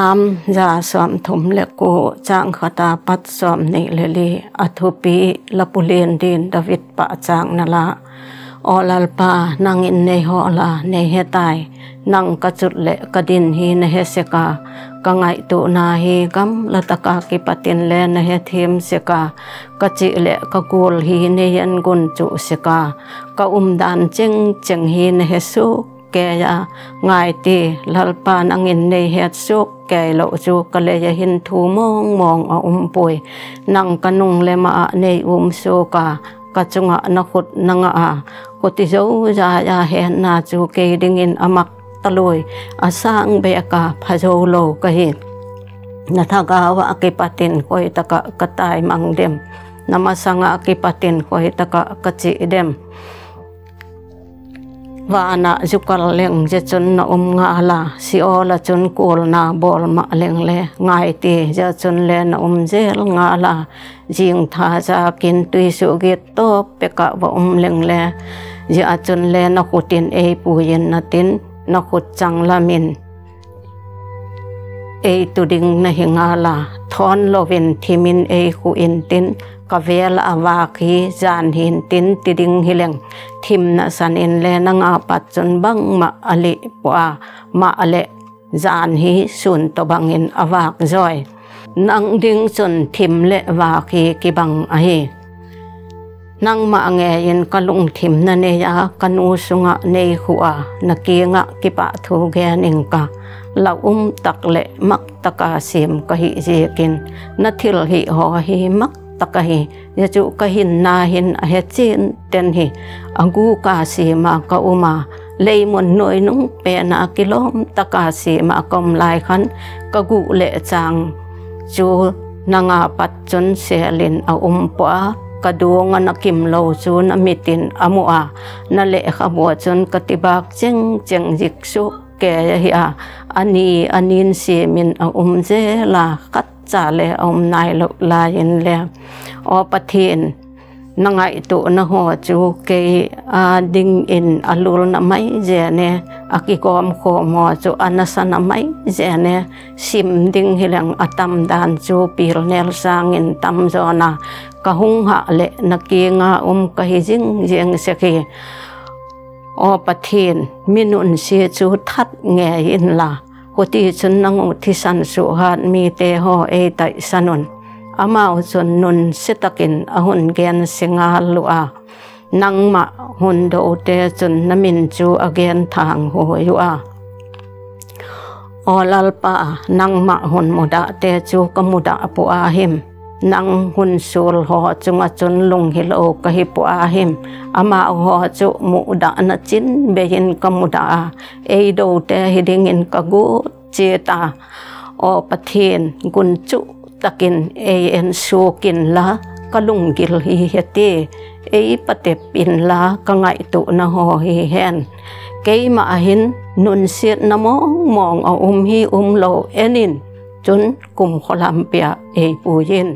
ามยาสามถมเลโกจางขตาปัดสอมนิเลลีอธุปีละปุเลียนดินดวิตปะจางนละออลัลปานางินในหอลาในเฮตายนางกระจุดและกระดินฮีในเฮสกากังไงตุนาฮีกัมละตะกากิปตินแลในเฮเทมสกากระจิและกระกูลฮีในยันกุนจุสกากระอุมดานจึงจึงฮีในเฮสุก ke ya ngai ti lal pa nang in nei het su ke lo chu ka le ya hin thu mong mong a um pui. Nang kanung le ma nei um su ka ka chunga na khut nanga a. Ko ti zo ja ya he na chu ke ding in amak taloi asang be ka phajo lo ka hi. Na tha ga wa ke patin koi ta ka katai mang dem. Namasanga ke patin koi ta ka ka chi dem và na zukal leng je chun na um ngã là si o là chun kul na bol ma leng le ngay ti je chun le na um zel ngã là riêng tha ra kiến tuy sự ge to pe cả wa um leng le giờ dạ a chun le na kutin e pu yên na tin na khu chang la min e tu ding na hinga la thon lo lovin thimin e khu in tin ka vel awa khi jan hin tin tiding hileng thim na san in le na nga pat chun bang ma ali pa ma ale jan hi sun to bang in awak joy nang ding chun thim le wa khi ki bang a hi. Nang ma nge yin kalung thim na ne ya kanu sunga nei khuwa na ki nga ki pa thu ge ning ka la um tak le mak taka sim ka hi je kin na thil hi ho hi mak taka hi ya chu ka hin na hin a he chin ten hi. Angu ka si ma ka uma. Lei mon noi nung pe na kilom taka si ma kom lai khan. Ka gu le chang. Chu nanga pat chun selin a um pa ka duong na kim kimlo chun amitin amua. Na le kha khabua chun katibak cheng cheng jik su ke hi a ani anin si min a umje la khat cha le om nai lo la yin le o pathin na ngai tu na ho chu ke a ding in alul na mai je ne aki kom kho mo chu anasa na mai je ne sim ding hilang atam dan chu pil nel sang in tam zona ka hung ha le na ki nga um ka hi jing jeng se ki ออประเทนมินุนเสียสุทัดแงยินละกติสุนนังอุทิสันสุหานมีเตหอเอไตสนุนอามาสุนนุนสิตกินอหุนแกนสิงาลุอานังมะหุนโดเตจุนนมินจูอเกนทางหอยุอาออลัลปะนังมะหุนมุดะเตจูกมุดะอปุอาหิม nang hun sul ho chunga chun lung hilo ka hi pu a him. Ama ho chu mu da na chin be hin ka mu da. E do te hi ding in ka gu che ta. O pathin gun chu takin e en su kin la ka lung gil hi hete e pate pin la ka ngai tu na ho hi hen. Ke ma hin nun siat na mo mong a um hi um lo enin. จนกลุ่มโคลัมเบียเอปูเย็น